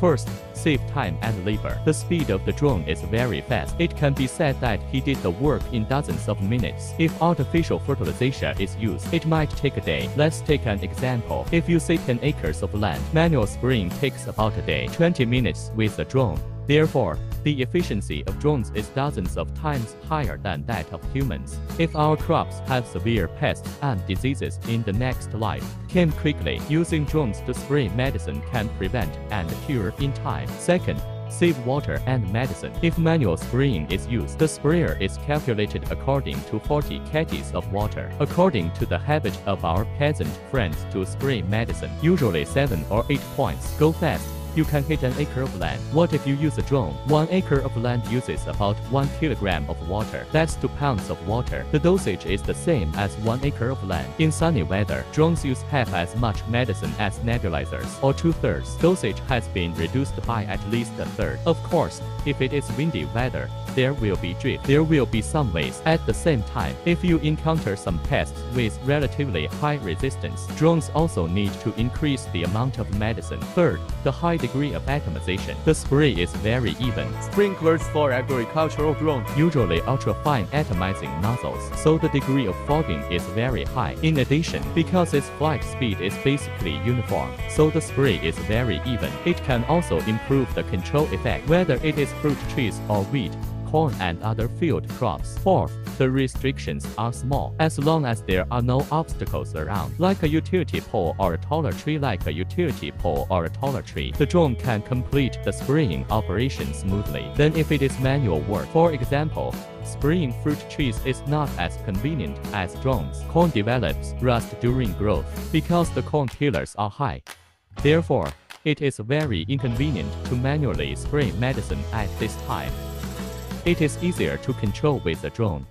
First, save time and labor. The speed of the drone is very fast. It can be said that he did the work in dozens of minutes. If artificial fertilization is used, it might take a day. Let's take an example. If you say 10 acres of land, manual spraying takes about a day, 20 minutes with a drone. Therefore, the efficiency of drones is dozens of times higher than that of humans. If our crops have severe pests and diseases in the next life, came quickly, using drones to spray medicine can prevent and cure in time. Second, save water and medicine. If manual spraying is used, the sprayer is calculated according to 40 kgs of water. According to the habit of our peasant friends to spray medicine, usually 7 or 8 points. Go fast, you can hit an acre of land. What if you use a drone? One acre of land uses about 1 kilogram of water. That's 2 pounds of water. The dosage is the same as 1 acre of land. In sunny weather, drones use half as much medicine as nebulizers, or two-thirds. Dosage has been reduced by at least a third. Of course, if it is windy weather, there will be drift. There will be some waste. At the same time, if you encounter some pests with relatively high resistance, drones also need to increase the amount of medicine. Third, the high degree of atomization. The spray is very even. Sprinklers for agricultural drones. Usually ultra-fine atomizing nozzles, so the degree of fogging is very high. In addition, because its flight speed is basically uniform, so the spray is very even. It can also improve the control effect, whether it is fruit trees or wheat, corn and other field crops. Fourth, the restrictions are small, as long as there are no obstacles around, like a utility pole or a taller tree like a utility pole or a taller tree. The drone can complete the spraying operation smoothly. Then if it is manual work, for example, spraying fruit trees is not as convenient as drones. Corn develops rust during growth because the corn killers are high. Therefore, it is very inconvenient to manually spray medicine at this time. It is easier to control with a drone.